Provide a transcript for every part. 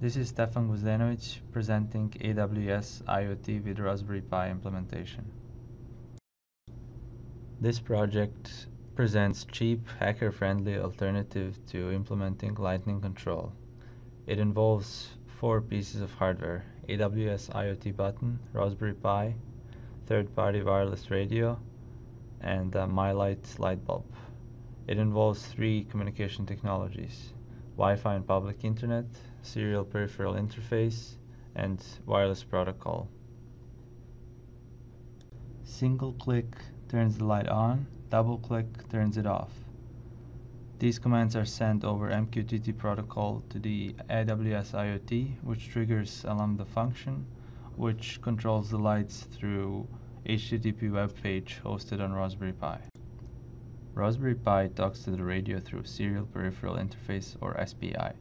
This is Stefan Gvozdenovic presenting AWS IoT with Raspberry Pi implementation. This project presents cheap, hacker-friendly alternative to implementing Lightning Control. It involves four pieces of hardware, AWS IoT button, Raspberry Pi, third-party wireless radio, and a MiLight light bulb. It involves three communication technologies, Wi-Fi and public internet, serial peripheral interface, and wireless protocol. Single click turns the light on, double click turns it off. These commands are sent over MQTT protocol to the AWS IoT, which triggers a Lambda function, which controls the lights through HTTP web page hosted on Raspberry Pi. Raspberry Pi talks to the radio through Serial Peripheral Interface or SPI.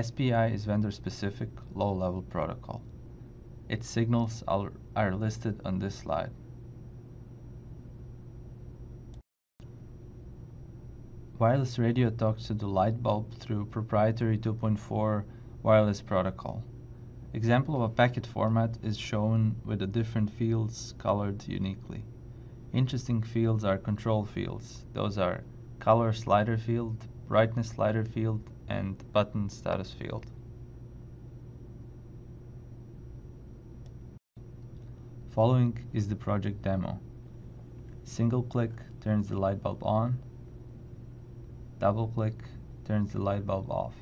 SPI is vendor-specific low-level protocol. Its signals are, listed on this slide. Wireless radio talks to the light bulb through proprietary 2.4 wireless protocol. Example of a packet format is shown with the different fields colored uniquely. Interesting fields are control fields. Those are color slider field, brightness slider field, and button status field. Following is the project demo. Single click turns the light bulb on. Double click turns the light bulb off.